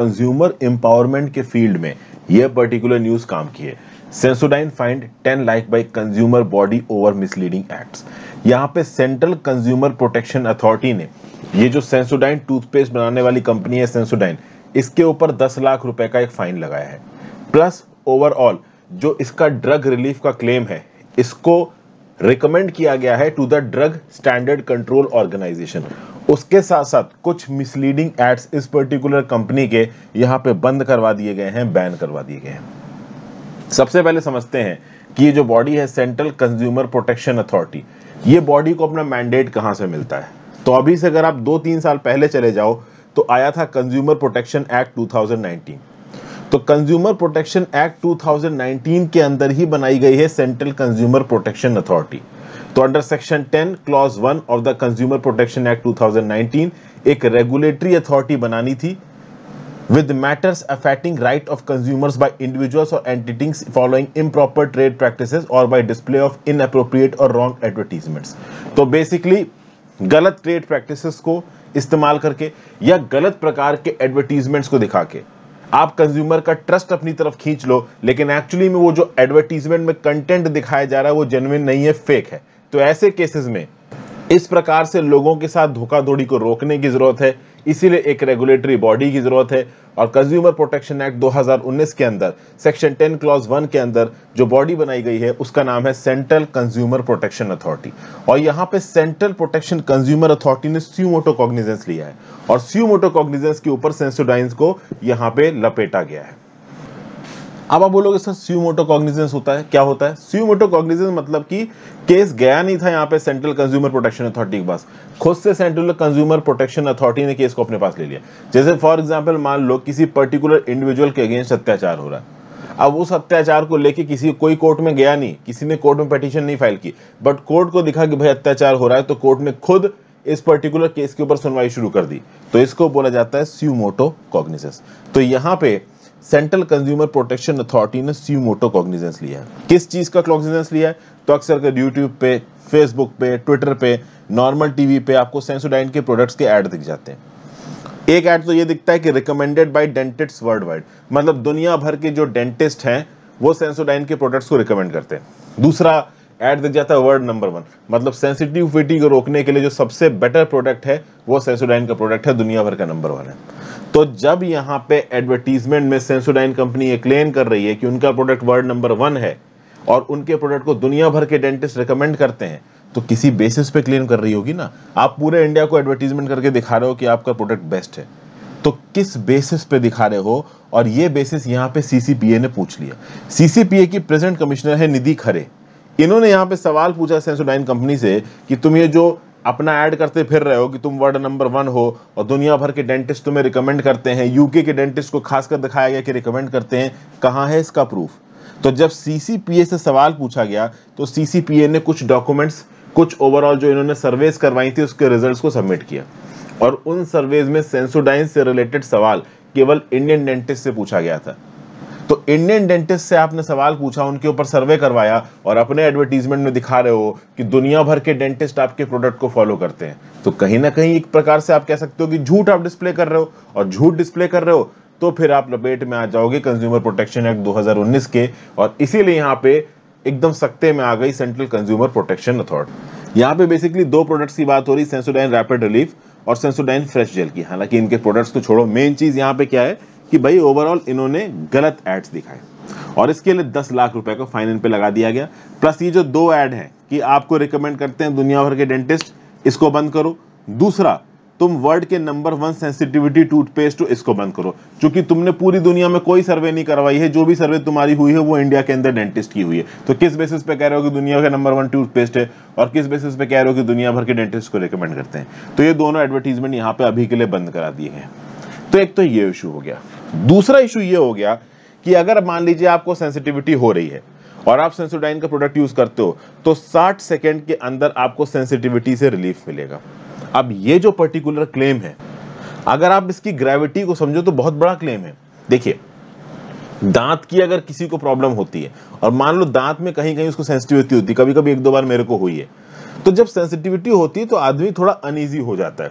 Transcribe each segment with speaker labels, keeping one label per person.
Speaker 1: Consumer empowerment के field में यह पर्टिकुलर न्यूज़ काम की है। Sensodyne fined 10 lakh by consumer body over misleading acts यहाँ पे सेंट्रल कंज्यूमर प्रोटेक्शन अथॉरिटी ने ये जो सेंसोडाइन टूथपेस्ट बनाने वाली कंपनी है सेंसोडाइन इसके ऊपर 10 लाख रुपए का एक फाइन लगाया है। प्लस ओवरऑल जो इसका ड्रग रिलीफ का क्लेम है, इसको रिकमेंड किया गया है to the drug standard control organisation उसके साथ साथ कुछ मिसलीडिंग एड्स इस पर्टिकुलर कंपनी के यहाँ पे बंद करवा दिए गए हैं बैन करवा दिए गए हैं। सबसे पहले समझते हैं कि ये जो बॉडी है सेंट्रल कंज्यूमर प्रोटेक्शन अथॉरिटी ये बॉडी को अपना मैंडेट कहाँ से मिलता है? तो अभी से अगर आप दो तीन साल पहले चले जाओ तो आया था कंज्यूमर प्रोटेक्शन एक्ट 2019 तो कंज्यूमर प्रोटेक्शन एक्ट 2019 के अंदर ही बनाई गई है सेंट्रल कंज्यूमर प्रोटेक्शन अथॉरिटी तो under section 10 clause 1 of the consumer protection act 2019 एक रेगुलेटरी अथॉरिटी बनानी थी with matters affecting right of consumers by individuals और entities following improper trade practice और by display of inappropriate और wrong advertisement तो basically गलत trade practice को इस्तेमाल करके या गलत प्रकार के एडवर्टीजमेंट को दिखा के आप कंज्यूमर का ट्रस्ट अपनी तरफ़ खींच लो, लेकिन एक्चुअली में वो जो एडवर्टीजमेंट में कंटेंट दिखाया जा रहा है, वो जेनुइन नहीं है फेक है। तो ऐसे केसेस में इस प्रकार से लोगों के साथ धोखाधड़ी को रोकने की ज़रूरत है इसीलिए एक रेगुलेटरी बॉडी की ज़रूरत है और कंज्यूमर प्रोटेक्शन एक्ट 2019 के अंदर सेक्शन 10 क्लॉज 1 के अंदर जो बॉडी बनाई गई है, उसका नाम है सेंट्रल कंज्यूमर प्रोटेक्शन अथॉरिटी और यहाँ पे सेंट्रल प्रोटेक्शन कंज्यूमर अथॉरिटी ने स्यूमोटो लिया है और स्यूमोटो कॉग्निजेंस के ऊपर सेंसोडाइंस को यहाँ पे लपेटा गया है। अब आप बोलोगे, सर स्यूमोटो कॉग्निजेंस होता है। क्या होता है? स्यूमोटो कॉग्निजेंस मतलब कि केस गया नहीं था यहाँ पे सेंट्रल कंज्यूमर प्रोटेक्शन अथॉरिटी के पास। खुद से सेंट्रल कंज्यूमर प्रोटेक्शन अथॉरिटी ने केस को अपने पास ले लिया। जैसे फॉर एग्ज़ाम्पल मान लो किसी पर्टिकुलर इंडिविजुअल के अगेंस्ट अत्याचार हो रहा है। अब उस अत्याचार को लेके किसी, कोई कोर्ट में गया नहीं। किसी ने कोर्ट में पटिशन नहीं फ़ाइल की। बट कोर्ट को दिखा कि भाई अत्याचार हो रहा है तो कोर्ट ने खुद इस पर्टिकुलर केस के ऊपर सुनवाई शुरू कर दी। तो इसको बोला जाता है स्यूमोटो कॉग्निजेंस तो यहाँ पे सेंट्रल कंज्यूमर प्रोटेक्शन अथॉरिटी ने स्यूमोटो कॉग्निजेंस लिया है। किस चीज़ का कॉग्निजेंस लिया है? तो अक्सर कर यूट्यूब पे फेसबुक पे ट्विटर पे, नॉर्मल टीवी पे आपको सेंसोडाइन के प्रोडक्ट्स के ऐड दिख जाते हैं। एक ऐड तो ये दिखता है कि recommended by dentist world wide मतलब दुनिया भर के जो डेंटिस्ट हैं, वो सेंसोडाइन के प्रोडक्ट्स को रिकमेंड करते हैं। दूसरा ऐड दिख जाता है वर्ड नंबर वन मतलब सेंसिटिविटी को रोकने के लिए जो सबसे बेटर प्रोडक्ट है, वो सेंसोडाइन का प्रोडक्ट है, दुनिया भर का नंबर वन है। तो जब यहाँ पे एडवर्टीजमेंट में सेंसोडाइन कंपनी ये क्लेम कर रही है कि उनका प्रोडक्ट वर्ड नंबर वन है और उनके प्रोडक्ट को दुनिया भर के डेंटिस्ट रिकमेंड करते हैं तो किसी बेसिस पे क्लेम कर रही होगी ना? आप पूरे इंडिया को एडवर्टीजमेंट करके दिखा रहे हो कि आपका प्रोडक्ट बेस्ट है। तो किस बेसिस पे दिखा रहे हो? और ये बेसिस यहाँ पे सीसीपीए ने पूछ लिया। सीसीपीए की प्रेजेंट कमिश्नर है निधि खरे। इन्होंने यहाँ पे सवाल पूछा सेंसोडाइन कंपनी से कि तुम ये जो अपना ऐड करते फिर रहे हो कि तुम वर्ड नंबर वन हो और दुनिया भर के डेंटिस्ट तुम्हें रिकमेंड करते हैं यूके के डेंटिस्ट को खासकर दिखाया गया कि रिकमेंड करते हैं, कहाँ है इसका प्रूफ तो जब सीसीपीए से सवाल पूछा गया तो सीसीपीए ने कुछ डॉक्यूमेंट्स कुछ ओवरऑल जो इन्होंने सर्वेज करवाई थी, उसके रिजल्ट्स को सबमिट किया। और उन सर्वेज में सेंसोडाइन से रिलेटेड सवाल केवल इंडियन डेंटिस्ट से पूछा गया था। तो इंडियन डेंटिस्ट से आपने सवाल पूछा, उनके ऊपर सर्वे करवाया और अपने एडवर्टीजमेंट में दिखा रहे हो कि दुनिया भर के डेंटिस्ट आपके प्रोडक्ट को फॉलो करते हैं। तो कहीं ना कहीं एक प्रकार से आप कह सकते हो कि झूठ आप डिस्प्ले कर रहे हो और झूठ डिस्प्ले कर रहे हो तो फिर आप लपेट में आ जाओगे कंज्यूमर प्रोटेक्शन एक्ट 2019 के और इसीलिए यहाँ पे एकदम सख्ते में आ गई सेंट्रल कंज्यूमर प्रोटेक्शन अथॉरिटी यहाँ पे बेसिकली दो प्रोडक्ट्स की बात हो रही सेंसोडाइन रैपिड रिलीफ और सेंसोडाइन फ्रेश जेल की। हालाँकि इनके प्रोडक्ट्स को छोड़ो मेन चीज़ यहाँ पे क्या है? कि भाई ओवरऑल इन्होंने गलत एड्स दिखाए। और इसके लिए दस लाख रुपए का फाइन इन पे लगा दिया गया। प्लस ये जो दो ऐड है कि आपको रिकमेंड करते हैं दुनिया भर के डेंटिस्ट इसको बंद करो। दूसरा, तुम वर्ल्ड के नंबर वन सेंसिटिविटी टूथपेस्ट इसको बंद करो। क्योंकि तुमने पूरी दुनिया में कोई सर्वे नहीं करवाई है। जो भी सर्वे तुम्हारी हुई है, वो इंडिया के अंदर डेंटिस्ट की हुई है। तो किस बेसिस पे कह रहे हो कि दुनिया का नंबर वन टूथपेस्ट है? और किस बेसिस पे कह रहे हो कि दुनिया भर के डेंटिस्ट को रिकमेंड करते हैं? तो ये दोनों एडवर्टीजमेंट यहाँ पे अभी के लिए बंद करा दिए हैं। तो एक तो ये इशू हो गया। दूसरा इशू ये हो गया कि अगर मान लीजिए आपको सेंसिटिविटी हो रही है और आप सेंसोडाइन का प्रोडक्ट यूज़ करते हो तो 60 सेकेंड के अंदर आपको सेंसिटिविटी से रिलीफ मिलेगा। अब ये जो पर्टिकुलर क्लेम है, अगर आप इसकी ग्रेविटी को समझो तो बहुत बड़ा क्लेम है। देखिए, दांत की अगर किसी को प्रॉब्लम होती है, और मान लो दांत में कहीं कहीं उसको सेंसिटिविटी होती है कभी कभी एक दो बार मेरे को हुई है तो जब सेंसिटिविटी होती है तो आदमी थोड़ा अनईजी हो जाता है।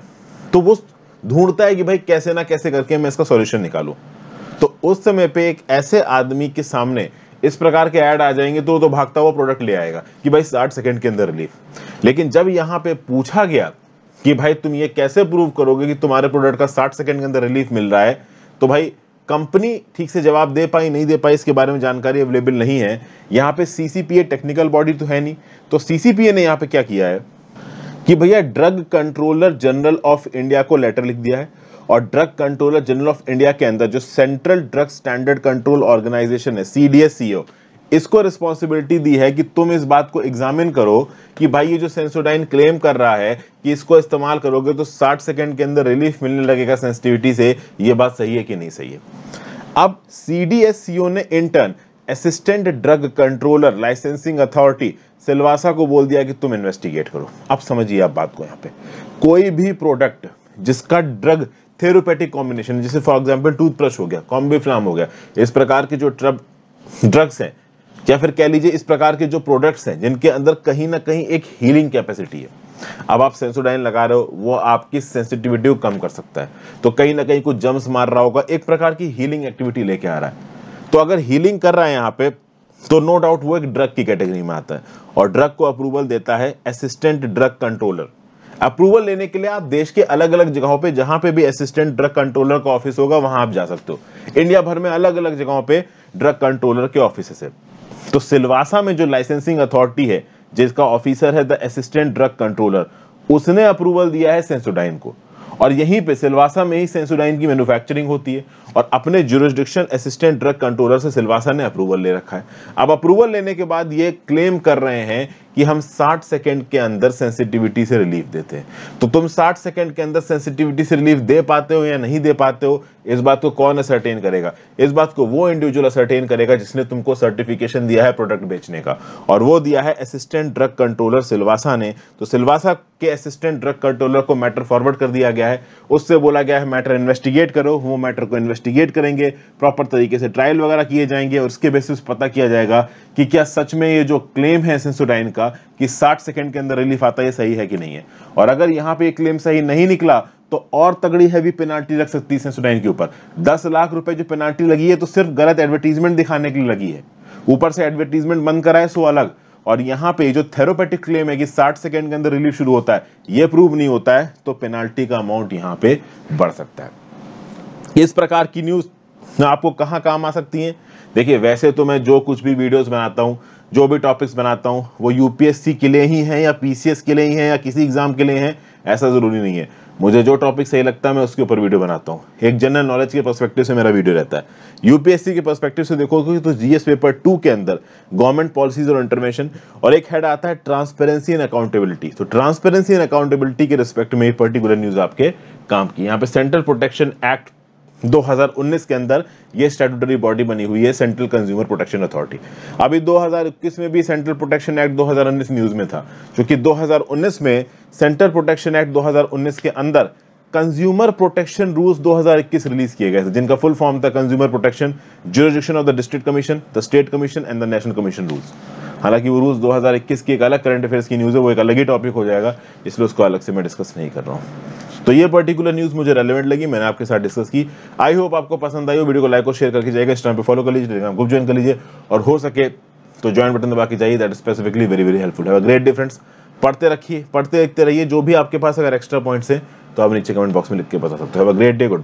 Speaker 1: तो वो ढूंढता है कि भाई कैसे ना कैसे करके मैं इसका सॉल्यूशन निकालूं। तो उस समय पे एक ऐसे आदमी के सामने इस प्रकार के ऐड आ जाएँगे तो तो भागता हुआ प्रोडक्ट ले आएगा कि भाई साठ सेकंड के अंदर रिलीफ लेकिन जब यहाँ पे पूछा गया कि भाई तुम ये कैसे प्रूव करोगे कि तुम्हारे प्रोडक्ट का साठ सेकंड के अंदर रिलीफ मिल रहा है तो भाई कंपनी ठीक से जवाब दे पाई, नहीं दे पाई, इसके बारे में जानकारी अवेलेबल नहीं है। यहाँ पे सीसीपीए टेक्निकल बॉडी तो है नहीं। तो सीसीपीए ने यहाँ पे क्या किया है? कि भैया drug controller general of India को लेटर लिख दिया है और drug controller general of India के अंदर जो central drug standard control organisation है सीडीएस सीओ इसको रिस्पॉन्सिबिलिटी दी है कि तुम इस बात को एग्जामिन करो कि भाई ये जो सेंसोडाइन क्लेम कर रहा है कि इसको इस्तेमाल करोगे तो 60 सेकंड के अंदर रिलीफ मिलने लगेगा सेंसिटिविटी से, ये बात सही है कि नहीं सही है? अब सीडीएससीओ ने intern assistant drug controller licensing authority Silvassa को बोल दिया कि तुम इन्वेस्टिगेट करो। अब समझिए आप बात को यहाँ पे। कोई भी प्रोडक्ट जिसका ड्रग थेरोपेटिक कॉम्बिनेशन जैसे फॉर एग्जांपल टूथब्रश हो गया कॉम्बिफ्लाम हो गया, इस प्रकार के जो ट्रब ड्रग्स हैं, या फिर कह लीजिए इस प्रकार के जो प्रोडक्ट्स हैं, जिनके अंदर कहीं ना कहीं एक हीलिंग कैपेसिटी है। अब आप सेंसोडाइन लगा रहे हो, वो आपकी सेंसिटिविटी को कम कर सकता है। तो कहीं ना कहीं कुछ जम्स मार रहा होगा, एक प्रकार की हीलिंग एक्टिविटी लेके आ रहा है। तो अगर हीलिंग कर रहा है यहाँ पे तो नो डाउट वो एक ड्रग की कैटेगरी में आता है। और ड्रग को अप्रूवल देता है असिस्टेंट ड्रग कंट्रोलर अप्रूवल लेने के लिए आप देश के अलग अलग जगहों पे, जहाँ पे भी असिस्टेंट ड्रग कंट्रोलर का ऑफ़िस होगा, वहाँ आप जा सकते हो। इंडिया भर में अलग अलग जगहों पे ड्रग कंट्रोलर के ऑफ़िस है। तो सिलवासा में जो लाइसेंसिंग अथॉरिटी है, जिसका ऑफिसर है द असिस्टेंट ड्रग कंट्रोलर उसने अप्रूवल दिया है सेंसोडाइन को। और यहीं पे सिलवासा में ही सेंसोडाइन की मैन्युफैक्चरिंग होती है और अपने जुरिस्डिक्शन असिस्टेंट ड्रग कंट्रोलर से सिलवासा ने अप्रूवल ले रखा है। अब अप्रूवल लेने के बाद ये क्लेम कर रहे हैं कि हम 60 सेकंड के अंदर सेंसिटिविटी से रिलीफ देते हैं। तो तुम 60 सेकंड के अंदर सेंसिटिविटी से रिलीफ दे पाते हो या नहीं दे पाते हो, इस बात को कौन असरटेन करेगा? इस बात को वो इंडिविजुअल असरटेन करेगा जिसने तुमको सर्टिफिकेशन दिया है प्रोडक्ट बेचने का। और वो दिया है असिस्टेंट ड्रग कंट्रोलर सिलवासा ने। तो सिलवासा के असिस्टेंट ड्रग कंट्रोलर को मैटर फॉरवर्ड कर दिया गया है। उससे बोला गया है मैटर इन्वेस्टिगेट करो। वो मैटर को इन्वेस्टिगेट करेंगे प्रॉपर तरीके से ट्रायल वगैरह किए जाएँगे। और उसके बेसिस पता किया जाएगा कि क्या सच में ये जो क्लेम है सेंसोडाइन का कि 60 सेकंड के अंदर रिलीफ आता है सही है कि नहीं है। और अगर यहाँ पे क्लेम सही नहीं निकला तो और तगड़ी हैवी पेनाल्टी लग सकती है सेंसोडाइन के ऊपर। 10 लाख रुपए जो पेनाल्टी लगी है तो सिर्फ़ गलत एडवर्टीजमेंट दिखाने के लिए लगी है। ऊपर से एडवर्टीजमेंट बंद कराए, सो अलग। और यहाँ पे जो थेरोपेटिक क्लेम है कि 60 सेकंड के अंदर रिलीफ शुरू होता है, ये प्रूव नहीं होता है तो पेनाल्टी का अमाउंट यहाँ पे बढ़ सकता है। इस प्रकार की न्यूज़ आपको कहाँ काम आ सकती है? देखिए, वैसे तो मैं जो कुछ भी वीडियोस बनाता हूँ जो भी टॉपिक्स बनाता हूँ, वो यूपीएससी के लिए ही है या पीसीएस के लिए ही है या किसी एग्ज़ाम के लिए है, ऐसा ज़रूरी नहीं है। मुझे जो टॉपिक सही लगता है, मैं उसके ऊपर वीडियो बनाता हूँ। एक जनरल नॉलेज के परस्पेक्टिव से मेरा वीडियो रहता है। यूपीएससी के परस्पेक्टिव से देखोगे तो जीएस पेपर टू के अंदर गवर्नमेंट पॉलिसीज़ और इंटरवेंशन और एक हेड आता है ट्रांसपेरेंसी एंड अकाउंटेबिलिटी तो ट्रांसपेरेंसी एंड अकाउंटेबिलिटी के रिस्पेक्ट में पर्टिकुलर न्यूज़ आपके काम की यहाँ पे सेंट्रल प्रोटेक्शन एक्ट 2019 के अंदर ये स्टैट्यूटरी बॉडी बनी हुई है सेंट्रल कंज्यूमर प्रोटेक्शन अथॉरिटी अभी 2021 में भी सेंट्रल प्रोटेक्शन एक्ट 2019 न्यूज़ में था, क्योंकि 2019 में सेंट्रल प्रोटेक्शन एक्ट 2019 के अंदर कंज्यूमर प्रोटेक्शन रूल्स 2021 रिलीज़ किए गए थे, जिनका फुल फॉर्म था consumer protection jurisdiction of the district commission the state commission and the national commission rules हालाँकि वो रूल्स 2021 की एक अलग करंट अफेयर्स की न्यूज़ है, वो एक अलग ही टॉपिक हो जाएगा, इसलिए उसको अलग से मैं डिस्कस नहीं कर रहा हूँ। तो ये पर्टिकुलर न्यूज़ मुझे रेलिवेंट लगी, मैंने आपके साथ डिस्कस की। आई होप आपको पसंद आई हो वीडियो को लाइक और शेयर करके जाएगा इस टाइम पे फॉलो कर लीजिए ग्रुप ज्वाइन कर लीजिए। और हो सके तो ज्वाइन बटन दबा के जाइए that specifically very very helpful है ग्रेट डिफरेंस पढ़ते रखिए, पढ़ते लिखते रहिए। जो भी आपके पास अगर एक्स्ट्रा पॉइंट्स हैं तो आप नीचे कमेंट बॉक्स में लिख के बता सकते हो। Great day good